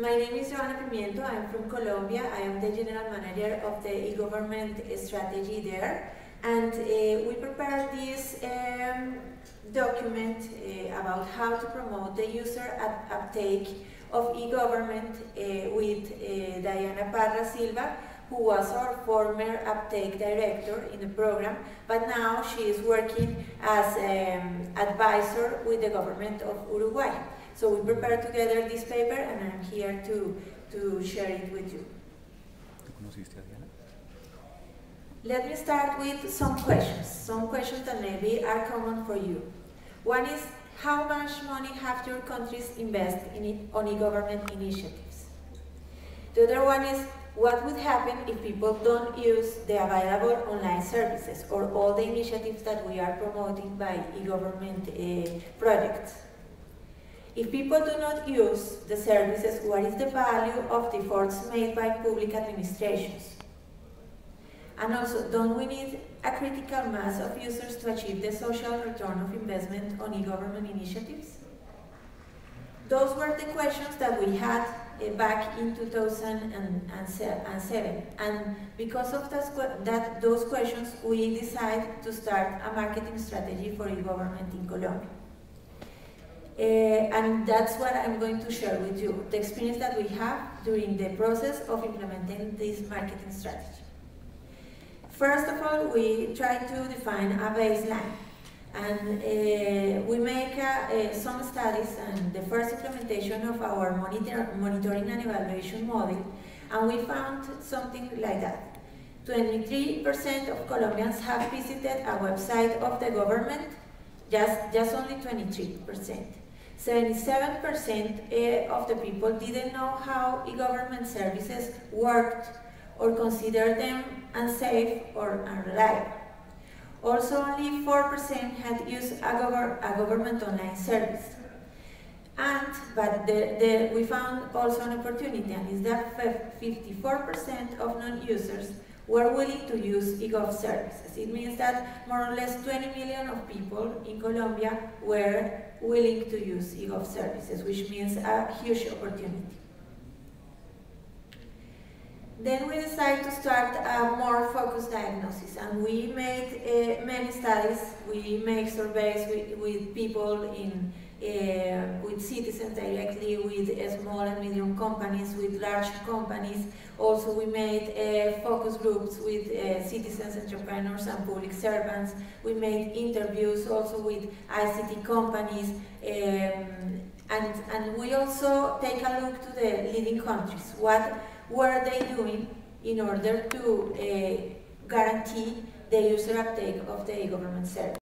My name is Johana Pimiento. I'm from Colombia. I am the general manager of the e-government strategy there. And uh, we prepared this um, document uh, about how to promote the user uptake of e-government uh, with uh, Diana Parra Silva, who was our former uptake director in the program, but now she is working as um, advisor with the government of Uruguay. So we prepared together this paper and I'm here to, to share it with you. Let me start with some questions, some questions that maybe are common for you. One is, how much money have your countries invested in it, on e-government initiatives? The other one is, what would happen if people don't use the available online services or all the initiatives that we are promoting by e-government uh, projects? If people do not use the services, what is the value of the efforts made by public administrations? And also, don't we need a critical mass of users to achieve the social return of investment on e-government initiatives? Those were the questions that we had uh, back in 2007. And because of that, those questions, we decided to start a marketing strategy for e-government in Colombia. Uh, and that's what I'm going to share with you, the experience that we have during the process of implementing this marketing strategy. First of all, we try to define a baseline. And uh, we make uh, some studies and the first implementation of our monitor, monitoring and evaluation model, and we found something like that. 23% of Colombians have visited a website of the government, just, just only 23%. 77% uh, of the people didn't know how e-government services worked or considered them unsafe or unreliable. Also, only 4% had used a, a, government online service. And, but the, the, we found also an opportunity, and is that 54% of non-users were willing to use eGov services. It means that more or less 20 million of people in Colombia were willing to use eGov services, which means a huge opportunity. Then we decided to start a more focused diagnosis and we made uh, many studies. We make surveys with, with people in uh, with citizens directly, with uh, small and medium companies, with large companies. Also, we made uh, focus groups with uh, citizens, entrepreneurs, and public servants. We made interviews also with ICT companies. Um, and, and we also take a look to the leading countries. What were they doing in order to uh, guarantee the user uptake of the government service.